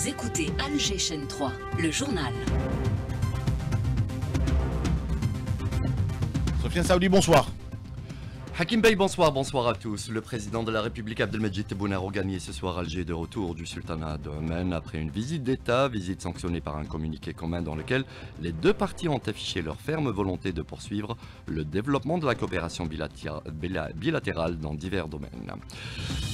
Vous écoutez Alger Chaîne 3, le journal. Sofiane Saoudi, bonsoir. Hakim Bey, bonsoir, bonsoir à tous. Le président de la République Abdelmajid Tebboune a regagné ce soir Alger de retour du sultanat d'Oman après une visite d'État, visite sanctionnée par un communiqué commun dans lequel les deux parties ont affiché leur ferme volonté de poursuivre le développement de la coopération bilatérale dans divers domaines.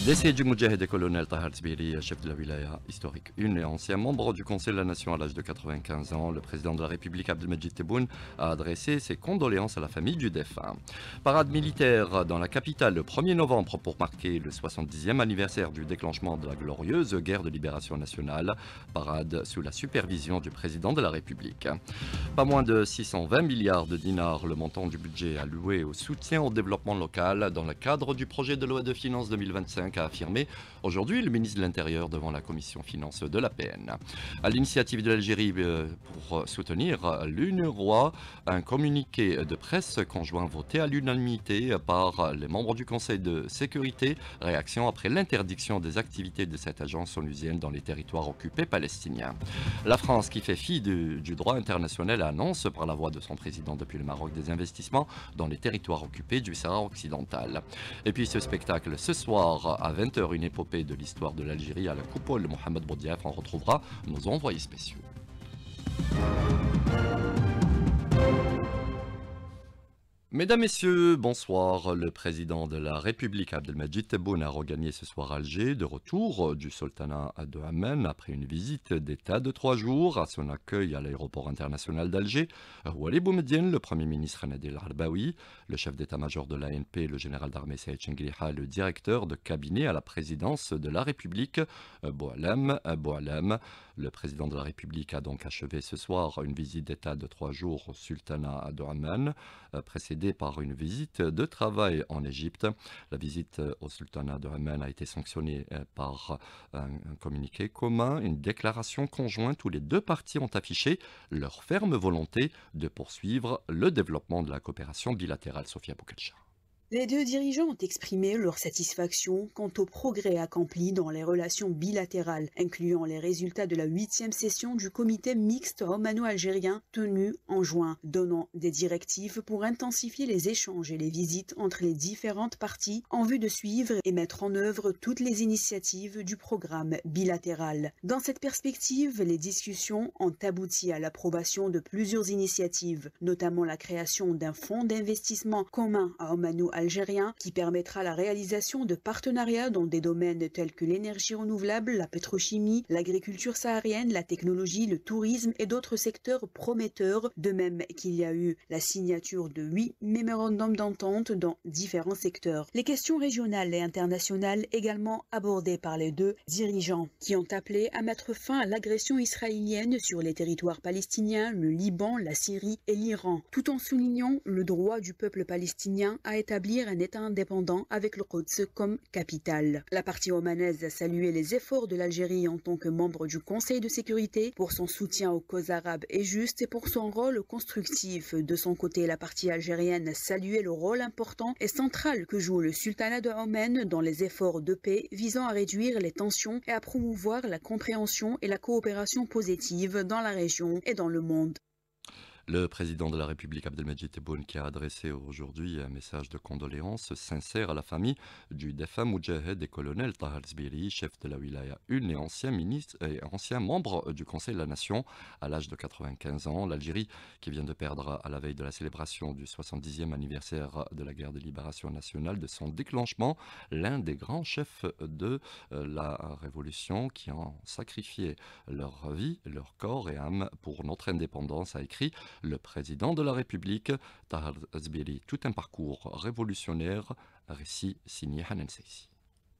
Décès du Moudjahed et colonel Tahar Zbiri, chef de la wilaya historique une et ancien membre du Conseil de la Nation à l'âge de 95 ans, le président de la République Abdelmajid Tebboune a adressé ses condoléances à la famille du défunt. Parade militaire dans la capitale le 1er novembre pour marquer le 70e anniversaire du déclenchement de la glorieuse guerre de libération nationale, parade sous la supervision du président de la République. Pas moins de 620 milliards de dinars, le montant du budget alloué au soutien au développement local dans le cadre du projet de loi de finances 2025, a affirmé aujourd'hui le ministre de l'Intérieur devant la commission finances de la PN. À l'initiative de l'Algérie euh, pour soutenir l'UNRWA, un communiqué de presse conjoint voté à l'unanimité par les membres du Conseil de sécurité, réaction après l'interdiction des activités de cette agence onusienne dans les territoires occupés palestiniens. La France, qui fait fi du, droit international, annonce par la voix de son président depuis le Maroc des investissements dans les territoires occupés du Sahara occidental. Et puis ce spectacle, ce soir à 20h, une épopée de l'histoire de l'Algérie à la coupole Mohamed Boudiaf, on retrouvera nos envoyés spéciaux. Mesdames, Messieurs, bonsoir. Le président de la République, Abdelmajid Tebboune, a regagné ce soir Alger, de retour du sultanat de Hamen après une visite d'État de trois jours à son accueil à l'aéroport international d'Alger. Walid Boumediene, le premier ministre Nadil Arbaoui, le chef d'état-major de l'ANP, le général d'armée Saïd Chengliha, le directeur de cabinet à la présidence de la République, Boualem, Boualem. Le président de la République a donc achevé ce soir une visite d'État de trois jours au sultanat de précédée par une visite de travail en Égypte. La visite au sultanat de Haman a été sanctionnée euh, par un, communiqué commun, une déclaration conjointe où les deux parties ont affiché leur ferme volonté de poursuivre le développement de la coopération bilatérale. Sofia. Les deux dirigeants ont exprimé leur satisfaction quant au progrès accompli dans les relations bilatérales, incluant les résultats de la huitième session du comité mixte romano-algérien tenu en juin, donnant des directives pour intensifier les échanges et les visites entre les différentes parties en vue de suivre et mettre en œuvre toutes les initiatives du programme bilatéral. Dans cette perspective, les discussions ont abouti à l'approbation de plusieurs initiatives, notamment la création d'un fonds d'investissement commun à romano algérien qui permettra la réalisation de partenariats dans des domaines tels que l'énergie renouvelable, la pétrochimie, l'agriculture saharienne, la technologie, le tourisme et d'autres secteurs prometteurs, de même qu'il y a eu la signature de huit mémorandums d'entente dans différents secteurs. Les questions régionales et internationales également abordées par les deux dirigeants qui ont appelé à mettre fin à l'agression israélienne sur les territoires palestiniens, le Liban, la Syrie et l'Iran, tout en soulignant le droit du peuple palestinien à établir un État indépendant avec le Quds comme capitale. La partie omanaise a salué les efforts de l'Algérie en tant que membre du Conseil de sécurité pour son soutien aux causes arabes et justes et pour son rôle constructif. De son côté, la partie algérienne a salué le rôle important et central que joue le sultanat de Oman dans les efforts de paix visant à réduire les tensions et à promouvoir la compréhension et la coopération positive dans la région et dans le monde. Le président de la République, Abdelmajid Tebboune, qui a adressé aujourd'hui un message de condoléances sincères à la famille du défunt Moudjahed et colonel Tahal Zbiri, chef de la wilaya 1 et ancien ministre et ancien membre du Conseil de la Nation à l'âge de 95 ans. L'Algérie, qui vient de perdre à la veille de la célébration du 70e anniversaire de la guerre de libération nationale, de son déclenchement, l'un des grands chefs de euh, la révolution qui ont sacrifié leur vie, leur corps et âme pour notre indépendance, a écrit le président de la République, Tahar Zbiri, tout un parcours révolutionnaire, récit signé Hanan Seisi.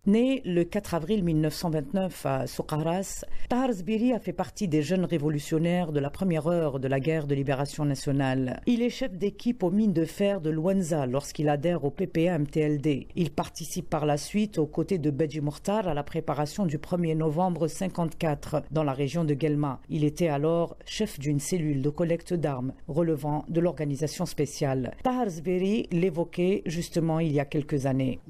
Né le 4 avril 1929 à Soukaras, Tahar a fait partie des jeunes révolutionnaires de la première heure de la guerre de libération nationale. Il est chef d'équipe aux mines de fer de Luanza lorsqu'il adhère au PPA-MTLD. Il participe par la suite aux côtés de Beji Mortar à la préparation du 1er novembre 54 dans la région de Guelma. Il était alors chef d'une cellule de collecte d'armes relevant de l'organisation spéciale. Tahar l'évoquait justement il y a quelques années.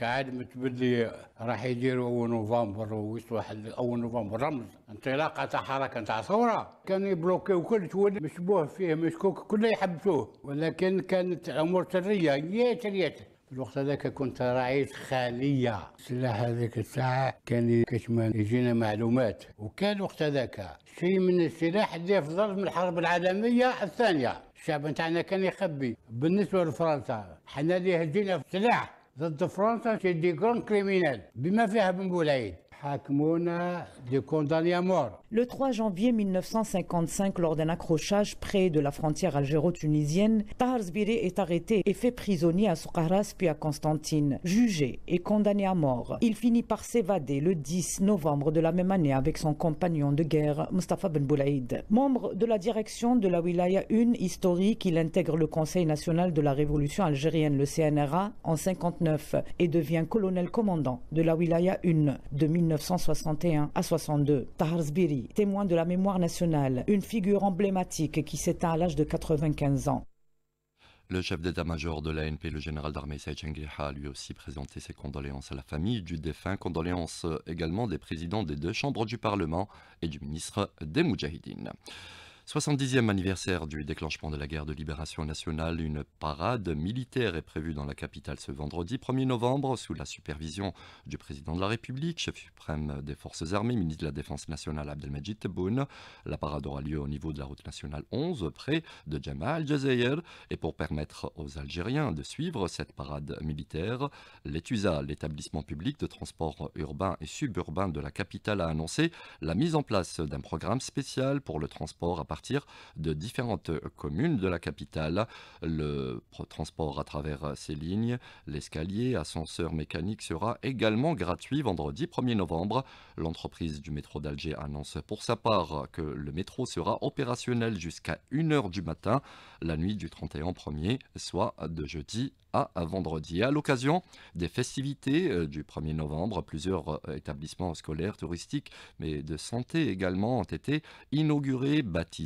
فرنسا الوقت هذاك عاد متبدي راح يديروا أول نوفمبر واحد أول نوفمبر. رمز. انطلاقة تاع حركة تاع ثورة. كانوا يبلوكيو كل تولي مشبوه فيه مشكوك كله يحبسوه. ولكن كانت أمور سرية يات ريات في الوقت هذاك كنت رئيس خالية. سلاح هذيك الساعة كان كشمان يجينا معلومات. وكان وقت هذاك شيء من السلاح اللي أفضل من الحرب العالمية الثانية. الشعب نتاعنا كان يخبي. بالنسبة لفرنسا حنا اللي هجينا في سلاح ضد فرنسا سي دي كرون كريمينال بما فيها بن بولعيد Le 3 janvier 1955, lors d'un accrochage près de la frontière algéro-tunisienne, Tahar Zbiri est arrêté et fait prisonnier à Soukaras puis à Constantine. Jugé et condamné à mort, il finit par s'évader le 10 novembre de la même année avec son compagnon de guerre, Mustafa Ben Boulaïd. Membre de la direction de la Wilaya 1 historique, il intègre le Conseil national de la révolution algérienne, le CNRA, en 59 et devient colonel commandant de la Wilaya 1 de 1961 à 62. Tahar Zbiri, témoin de la mémoire nationale, une figure emblématique qui s'éteint à l'âge de 95 ans. Le chef d'état-major de l'ANP, le général d'armée Saïd a lui aussi présenté ses condoléances à la famille du défunt, condoléances également des présidents des deux chambres du Parlement et du ministre des Moudjahidines. 70e anniversaire du déclenchement de la guerre de libération nationale, une parade militaire est prévue dans la capitale ce vendredi 1er novembre sous la supervision du président de la République, chef suprême des forces armées, ministre de la Défense nationale Abdelmajid Tebboune. La parade aura lieu au niveau de la route nationale 11 près de Jamal al et pour permettre aux Algériens de suivre cette parade militaire, l'ETUSA, l'établissement public de transport urbain et suburbain de la capitale, a annoncé la mise en place d'un programme spécial pour le transport à partir de différentes communes de la capitale. Le transport à travers ces lignes, l'escalier, ascenseur mécanique sera également gratuit vendredi 1er novembre. L'entreprise du métro d'Alger annonce pour sa part que le métro sera opérationnel jusqu'à 1h du matin la nuit du 31 er soit de jeudi à vendredi. À l'occasion des festivités euh, du 1er novembre, plusieurs euh, établissements scolaires, touristiques, mais de santé également ont été inaugurés, baptisés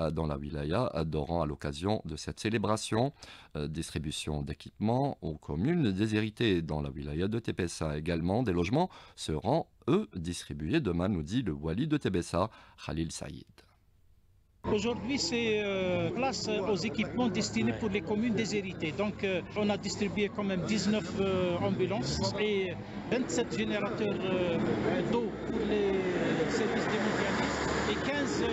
euh, dans la wilaya d'Oran à l'occasion de cette célébration. Distribution d'équipements aux communes déshéritées dans la wilaya de Tepessa également. Des logements seront, eux, distribués demain, nous dit le wali de Tebessa, Khalil Saïd. Aujourd'hui, c'est euh, place aux équipements destinés pour les communes déshéritées. Donc, euh, on a distribué quand même 19 euh, ambulances et 27 générateurs d'eau pour les services démographiques et 15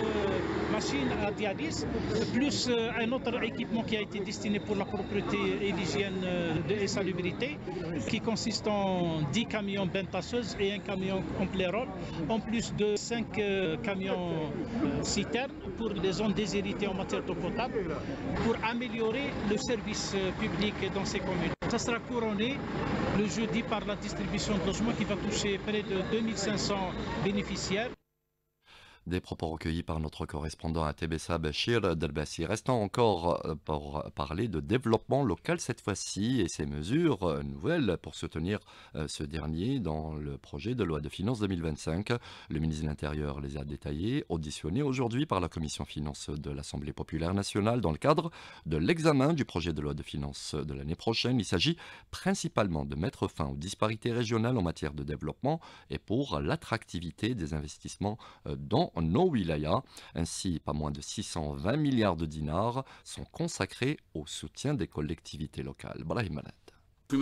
machines à dialyse, plus un autre équipement qui a été destiné pour la propreté et l'hygiène et salubrité, qui consiste en 10 camions bentasseuses et un camion complet en plus de 5 camions citernes pour les zones déshéritées en matière d'eau potable pour améliorer le service euh, public dans ces communes. Ça sera couronné le jeudi par la distribution de logements qui va toucher près de 2500 bénéficiaires. Des propos recueillis par notre correspondant à Tebessa Bachir Delbassi. Restant encore euh, pour parler de développement local cette fois-ci et ces mesures euh, nouvelles pour soutenir euh, ce dernier dans le projet de loi de finances 2025. Le ministre de l'Intérieur les a détaillés, auditionnés aujourd'hui par la commission finances de l'Assemblée populaire nationale dans le cadre de l'examen du projet de loi de finances de l'année prochaine. Il s'agit principalement de mettre fin aux disparités régionales en matière de développement et pour l'attractivité des investissements dans nos wilayas. Ainsi, pas moins de 620 milliards de dinars sont consacrés au soutien des collectivités locales. Brahim en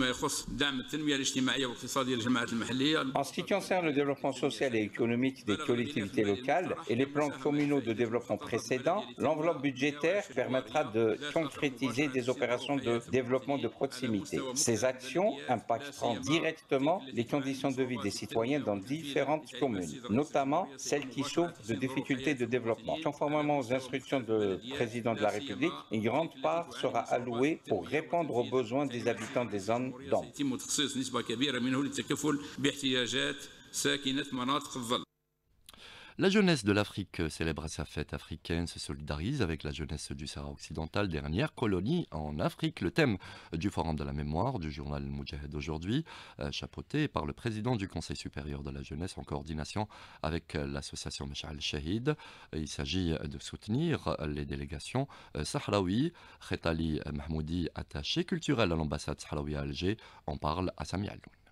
ce qui concerne le développement social et économique des collectivités locales et les plans communaux de développement précédents, l'enveloppe budgétaire permettra de concrétiser des opérations de développement de proximité. Ces actions impacteront directement les conditions de vie des citoyens dans différentes communes, notamment celles qui souffrent de difficultés de développement. Conformément aux instructions du président de la République, une grande part sera allouée pour répondre aux besoins des habitants des أيضا ضم يتم تخصيص نسبة كبيرة منه للتكفل باحتياجات ساكنة مناطق الظل. La jeunesse de l'Afrique célèbre sa fête africaine, se solidarise avec la jeunesse du Sahara occidental, dernière colonie en Afrique. Le thème du Forum de la mémoire du journal Moudjahed aujourd'hui, euh, chapeauté par le président du Conseil supérieur de la jeunesse en coordination avec l'association Meshal Shahid. Il s'agit de soutenir les délégations euh, sahraouies. Khetali Mahmoudi, attaché culturel à l'ambassade sahraoui à Alger, en parle à Sami Alloun.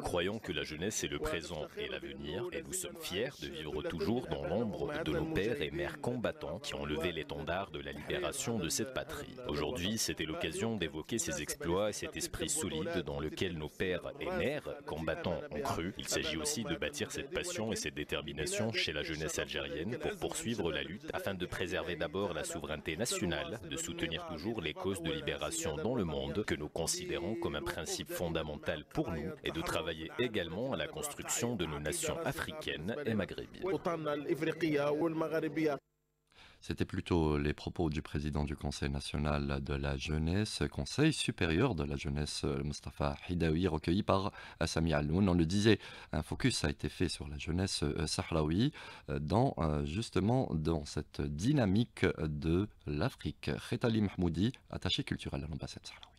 Croyons que la jeunesse est le présent et l'avenir et nous sommes fiers de vivre toujours dans l'ombre de nos pères et mères combattants qui ont levé l'étendard de la libération de cette patrie. Aujourd'hui, c'était l'occasion d'évoquer ces exploits et cet esprit solide dans lequel nos pères et mères combattants ont cru. Il s'agit aussi de bâtir cette passion et cette détermination chez la jeunesse algérienne pour poursuivre la lutte afin de préserver d'abord la souveraineté nationale, de soutenir toujours les causes de libération dans le monde que nous considérons comme un principe fondamental pour nous et de travailler également à la construction de nos nations africaines et maghrébines. C'était plutôt les propos du président du Conseil national de la jeunesse, Conseil supérieur de la jeunesse, Mustafa Hidawi, recueilli par Sami Alloun. On le disait, un focus a été fait sur la jeunesse euh, sahraoui, euh, dans, euh, justement dans cette dynamique de l'Afrique. Khetali Mahmoudi, attaché culturel à l'ambassade sahraoui.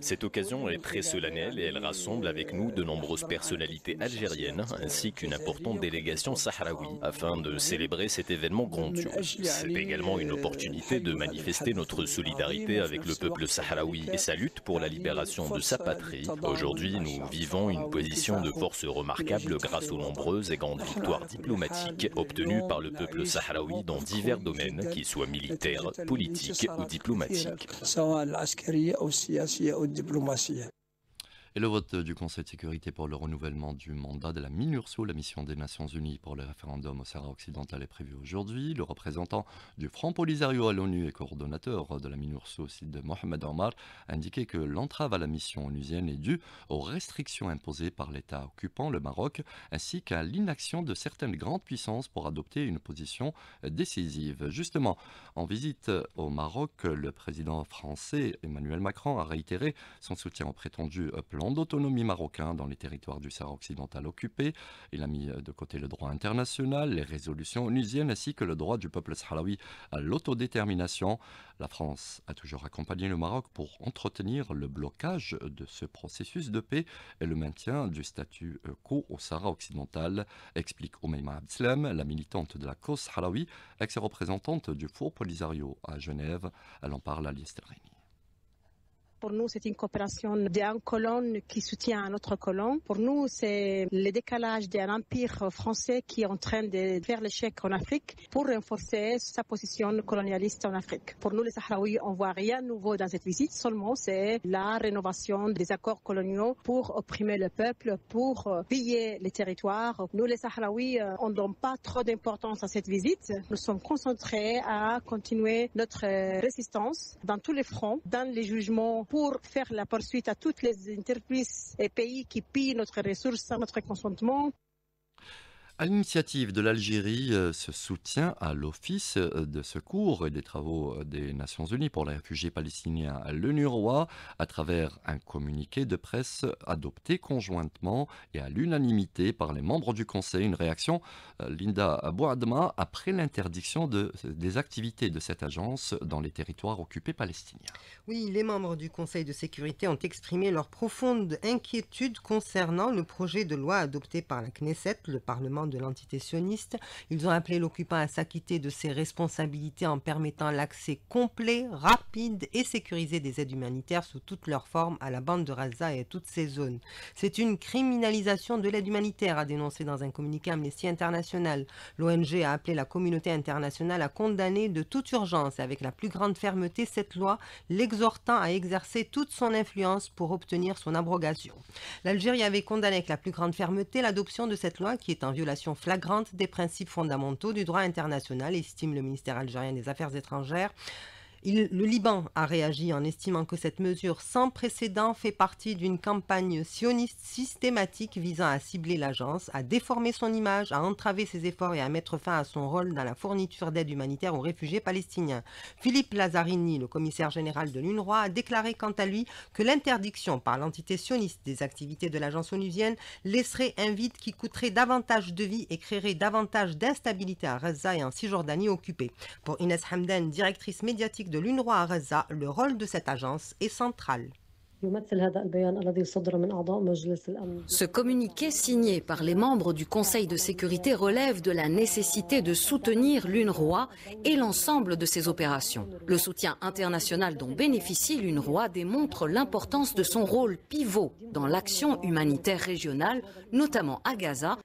Cette occasion est très solennelle et elle rassemble avec nous de nombreuses personnalités algériennes ainsi qu'une importante délégation sahraoui afin de célébrer cet événement grandiose. C'est également une opportunité de manifester notre solidarité avec le peuple sahraoui et sa lutte pour la libération de sa patrie. Aujourd'hui, nous vivons une position de force remarquable grâce aux nombreuses et grandes victoires diplomatiques obtenues par le peuple sahraoui dans divers domaines, qu'ils soient militaires, politiques, ou diplomatique. Et le vote du Conseil de sécurité pour le renouvellement du mandat de la MINURSO, la mission des Nations Unies pour le référendum au Sahara occidental, est prévu aujourd'hui. Le représentant du Front Polisario à l'ONU et coordonnateur de la MINURSO, Sid Mohamed Omar, a indiqué que l'entrave à la mission onusienne est due aux restrictions imposées par l'État occupant, le Maroc, ainsi qu'à l'inaction de certaines grandes puissances pour adopter une position décisive. Justement, en visite au Maroc, le président français Emmanuel Macron a réitéré son soutien au prétendu plan d'autonomie marocain dans les territoires du Sahara occidental occupé. Il a mis de côté le droit international, les résolutions onusiennes ainsi que le droit du peuple sahraoui à l'autodétermination. La France a toujours accompagné le Maroc pour entretenir le blocage de ce processus de paix et le maintien du statu quo au Sahara occidental, explique Oumaima Abdeslam, la militante de la cause sahraoui, ex-représentante du Four Polisario à Genève. Elle en parle à. Pour nous, c'est une coopération d'un colonne qui soutient un autre colonne. Pour nous, c'est le décalage d'un empire français qui est en train de faire l'échec en Afrique pour renforcer sa position colonialiste en Afrique. Pour nous, les Sahraouis, on voit rien de nouveau dans cette visite, seulement c'est la rénovation des accords coloniaux pour opprimer le peuple, pour piller les territoires. Nous, les Sahraouis, on ne donne pas trop d'importance à cette visite. Nous sommes concentrés à continuer notre résistance dans tous les fronts, dans les jugements pour faire la poursuite à toutes les entreprises et pays qui pillent notre ressource sans notre consentement. À l'initiative de l'Algérie, euh, ce soutien à l'Office euh, de secours et des travaux euh, des Nations Unies pour les réfugiés palestiniens à l'UNURWA, à travers un communiqué de presse adopté conjointement et à l'unanimité par les membres du Conseil. Une réaction, Linda Bouadma, après l'interdiction de, des activités de cette agence dans les territoires occupés palestiniens. Oui, les membres du Conseil de sécurité ont exprimé leur profonde inquiétude concernant le projet de loi adopté par la Knesset, le Parlement de l'entité sioniste. Ils ont appelé l'occupant à s'acquitter de ses responsabilités en permettant l'accès complet, rapide et sécurisé des aides humanitaires sous toutes leurs formes à la bande de Gaza et à toutes ces zones. C'est une criminalisation de l'aide humanitaire, a dénoncé dans un communiqué Amnesty International. L'ONG a appelé la communauté internationale à condamner de toute urgence et avec la plus grande fermeté cette loi, l'exhortant à exercer toute son influence pour obtenir son abrogation. L'Algérie avait condamné avec la plus grande fermeté l'adoption de cette loi qui est en violation flagrante des principes fondamentaux du droit international, estime le ministère algérien des Affaires étrangères. Le Liban a réagi en estimant que cette mesure sans précédent fait partie d'une campagne sioniste systématique visant à cibler l'agence, à déformer son image, à entraver ses efforts et à mettre fin à son rôle dans la fourniture d'aide humanitaire aux réfugiés palestiniens. Philippe Lazzarini, le commissaire général de l'UNRWA, a déclaré quant à lui que l'interdiction par l'entité sioniste des activités de l'agence onusienne laisserait un vide qui coûterait davantage de vie et créerait davantage d'instabilité à Gaza et en Cisjordanie occupée. Pour Inès directrice médiatique de l'UNRWA à Gaza, le rôle de cette agence est central. Ce communiqué signé par les membres du Conseil de sécurité relève de la nécessité de soutenir l'UNRWA et l'ensemble de ses opérations. Le soutien international dont bénéficie l'UNRWA démontre l'importance de son rôle pivot dans l'action humanitaire régionale, notamment à Gaza,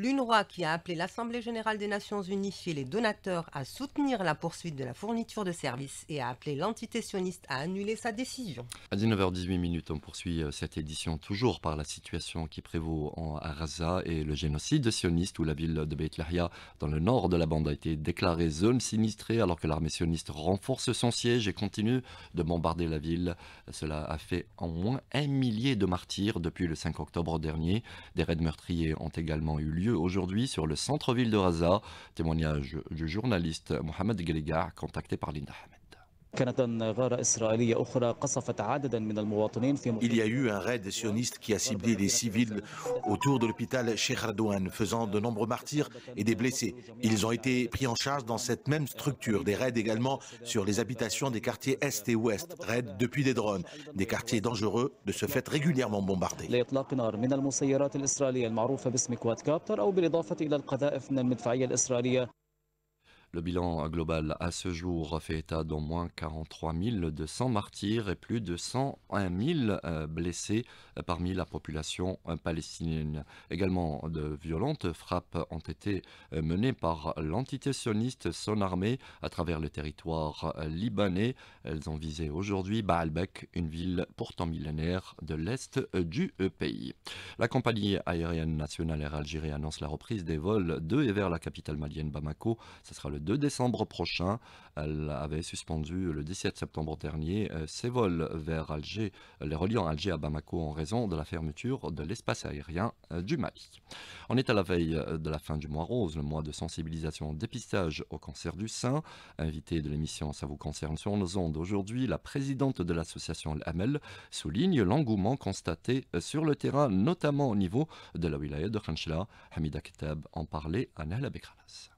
L'UNRWA qui a appelé l'Assemblée générale des Nations unies et les donateurs à soutenir la poursuite de la fourniture de services et a appelé l'entité sioniste à annuler sa décision. À 19h18 minutes, on poursuit euh, cette édition toujours par la situation qui prévaut en, Gaza et le génocide sioniste où la ville de Beit dans le nord de la bande a été déclarée zone sinistrée alors que l'armée sioniste renforce son siège et continue de bombarder la ville. Cela a fait en moins un millier de martyrs depuis le 5 octobre dernier. Des raids meurtriers ont également eu lieu aujourd'hui sur le centre-ville de Raza. Témoignage du journaliste Mohamed Geliga, contacté par Linda Hamed. Il y a eu un raid sioniste qui a ciblé les civils autour de l'hôpital Sheikh Radouane, faisant de nombreux martyrs et des blessés. Ils ont été pris en charge dans cette même structure. Des raids également sur les habitations des quartiers Est et Ouest. Raids depuis des drones. Des quartiers dangereux de ce fait régulièrement bombardés. Le bilan global à ce jour fait état d'au moins 43 200 martyrs et plus de 101 000 euh, blessés euh, parmi la population euh, palestinienne. Également de violentes frappes ont été menées par l'entité sioniste, son armée, à travers le territoire libanais. Elles ont visé aujourd'hui Baalbek, une ville pourtant millénaire de l'est du pays. La compagnie aérienne nationale Air Algérie annonce la reprise des vols de et vers la capitale malienne Bamako. Sera le 2 décembre prochain. Elle avait suspendu le 17 septembre dernier euh, ses vols vers Alger, les reliant Alger à Bamako en raison de la fermeture de l'espace aérien euh, du Mali. On est à la veille euh, de la fin du mois rose, le mois de sensibilisation dépistage au cancer du sein. Invité de l'émission Ça vous concerne sur nos ondes aujourd'hui, la présidente de l'association L'Amel souligne l'engouement constaté sur le terrain, notamment au niveau de la wilaya de Khanchla. Hamida Kitab en parlait à Nahla Bekralas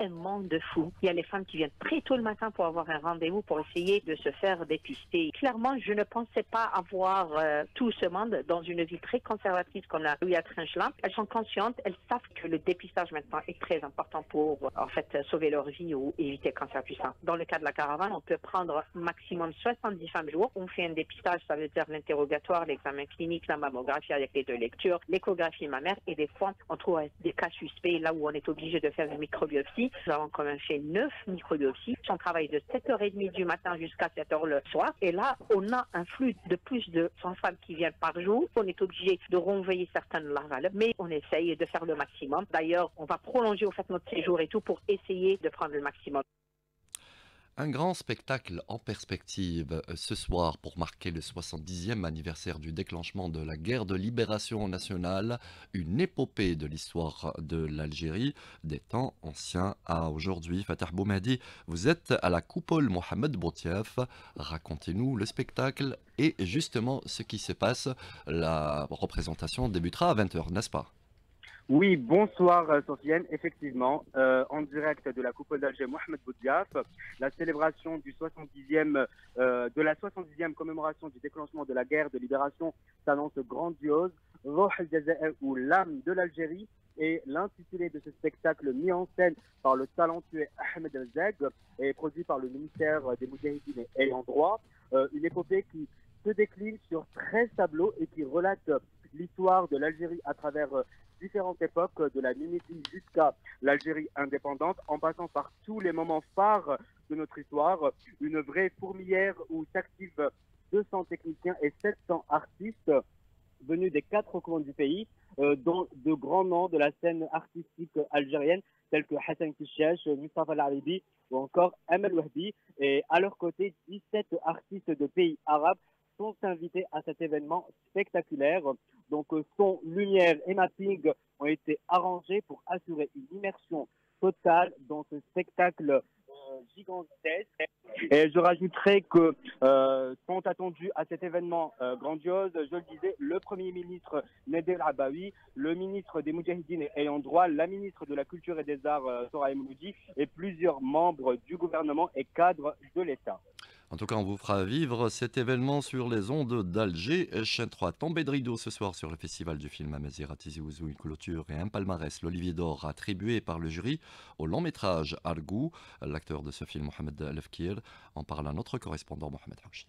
un monde de fou. Il y a les femmes qui viennent très tôt le matin pour avoir un rendez-vous pour essayer de se faire dépister. Clairement, je ne pensais pas avoir euh, tout ce monde dans une vie très conservatrice comme la Louis Trincheland. Elles sont conscientes, elles savent que le dépistage maintenant est très important pour en fait sauver leur vie ou éviter le cancer sein. Dans le cas de la caravane, on peut prendre maximum 70 femmes jour. On fait un dépistage, ça veut dire l'interrogatoire, l'examen clinique, la mammographie avec les deux lectures, l'échographie mammaire et des fois on trouve des cas suspects là où on est obligé de faire une microbiopsie nous avons quand même fait 9 microbiopsies. On travaille de 7h30 du matin jusqu'à 7h le soir. Et là, on a un flux de plus de 100 femmes qui viennent par jour. On est obligé de renvoyer certaines larves, mais on essaye de faire le maximum. D'ailleurs, on va prolonger fait notre séjour et tout pour essayer de prendre le maximum. Un grand spectacle en perspective euh, ce soir pour marquer le 70e anniversaire du déclenchement de la guerre de libération nationale, une épopée de l'histoire de l'Algérie, des temps anciens à aujourd'hui. Fatah Boumadi, vous êtes à la coupole Mohamed Boutiaf. Racontez-nous le spectacle et justement ce qui se passe. La représentation débutera à 20h, n'est-ce pas? Oui, bonsoir euh, Sofiane. Effectivement, euh, en direct de la Coupe d'Alger, Mohamed Boudiaf, la célébration du 70e, euh, de la 70e commémoration du déclenchement de la guerre de libération s'annonce grandiose. Roh ou l'âme de l'Algérie et l'intitulé de ce spectacle mis en scène par le talentueux Ahmed Zeg et produit par le ministère des Moudjahidines et en droit. une épopée qui se décline sur 13 tableaux et qui relate l'histoire de l'Algérie à travers différentes époques, de la Numidie jusqu'à l'Algérie indépendante, en passant par tous les moments phares de notre histoire. Une vraie fourmilière où s'activent 200 techniciens et 700 artistes venus des quatre coins du pays, euh, dont de grands noms de la scène artistique algérienne, tels que Hassan Kishash, Mustafa Laribi ou encore Amal Wahbi. Et à leur côté, 17 artistes de pays arabes sont invités à cet événement spectaculaire. Donc, son, lumière et mapping ont été arrangés pour assurer une immersion totale dans ce spectacle gigantesque. Et je rajouterai que euh, sont attendus à cet événement euh, grandiose, je le disais, le Premier ministre Nedel Abawi, le ministre des Moudjahidines ayant droit, la ministre de la Culture et des Arts euh, Sora Mouloudi et plusieurs membres du gouvernement et cadres de l'État. En tout cas, on vous fera vivre cet événement sur les ondes d'Alger. Chaîne 3 tombé de rideau ce soir sur le festival du film Amazir Tizi Ouzou, une clôture et un palmarès, l'Olivier d'Or attribué par le jury au long métrage Argou. L'acteur de ce film, Mohamed Lefkir, en parle à notre correspondant Mohamed Houchi.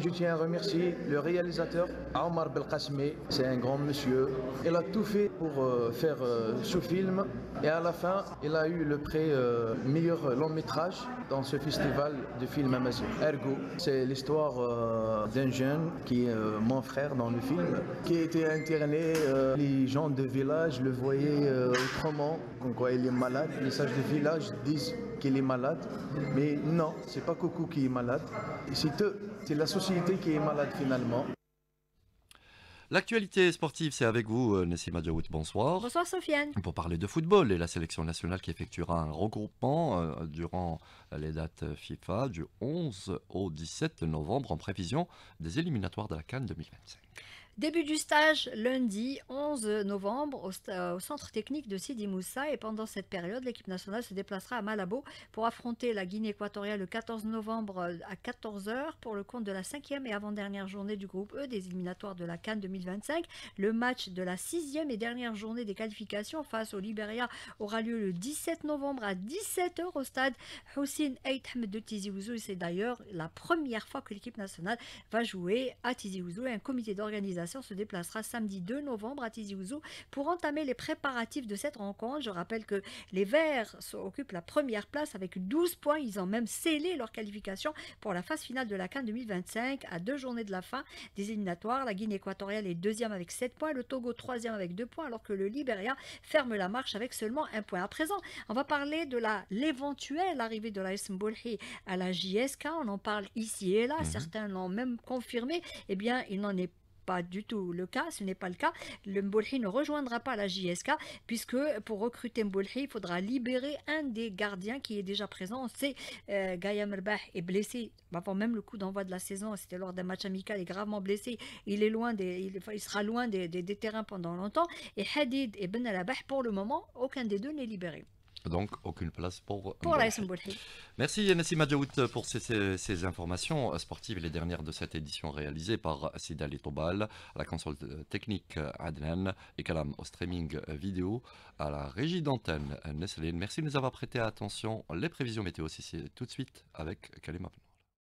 Je tiens à remercier le réalisateur Omar Belkacmi, c'est un grand monsieur. Il a tout fait pour euh, faire euh, ce film et à la fin, il a eu le prix euh, meilleur long métrage dans ce festival de films amazigh. Ergo, c'est l'histoire d'un jeune qui est mon frère dans le film, qui a été interné. les gens de village le voyaient autrement, comme quoi il est malade. Les sages de village disent qu'il est malade, mais non, c'est pas Coco qui est malade. C'est la société qui est malade finalement. L'actualité sportive, c'est avec vous, euh, Nessima Djaout. Bonsoir. Bonsoir, Sofiane. Pour parler de football et la sélection nationale qui effectuera un regroupement euh, durant les dates FIFA du 11 au 17 novembre en prévision des éliminatoires de la Cannes 2025. Début du stage lundi 11 novembre au, centre technique de Sidi Moussa et pendant cette période, l'équipe nationale se déplacera à Malabo pour affronter la Guinée équatoriale le 14 novembre euh, à 14h pour le compte de la cinquième et avant-dernière journée du groupe E des éliminatoires de la Cannes 2025. Le match de la sixième et dernière journée des qualifications face au Libéria aura lieu le 17 novembre à 17h au stade Hussein Ahmed de Tizi Ouzou. C'est d'ailleurs la première fois que l'équipe nationale va jouer à Tizi Ouzou et un comité d'organisation se déplacera samedi 2 novembre à Tizi Ouzou pour entamer les préparatifs de cette rencontre. Je rappelle que les Verts occupent la première place avec 12 points. Ils ont même scellé leur qualification pour la phase finale de la CAN 2025 à deux journées de la fin des éliminatoires. La Guinée équatoriale est deuxième avec 7 points, le Togo troisième avec 2 points, alors que le Libéria ferme la marche avec seulement un point. À présent, on va parler de l'éventuelle arrivée de la Mbolhi à la JSK. On en parle ici et là. Mhm. Certains l'ont même confirmé. Eh bien, il n'en est du tout le cas, ce n'est pas le cas. Le Mbolhi ne rejoindra pas la JSK puisque pour recruter Mbolhi, il faudra libérer un des gardiens qui est déjà présent. C'est euh, Gaïa Merbah est blessé avant même le coup d'envoi de la saison. C'était lors d'un match amical, il est gravement blessé. Il est loin des, il, sera loin des, des, terrains pendant longtemps. Et Hadid et Ben Alabah, pour le moment, aucun des deux n'est libéré. Donc, aucune place pour. Pour Merci Yannissi Madjaout pour ces, informations sportives et les dernières de cette édition réalisée par Sidali Tobal, à la console technique Adnan et Kalam au streaming vidéo, à la régie d'antenne Nesseline. Merci de nous avoir prêté attention. Les prévisions météo, c'est tout de suite avec Kalim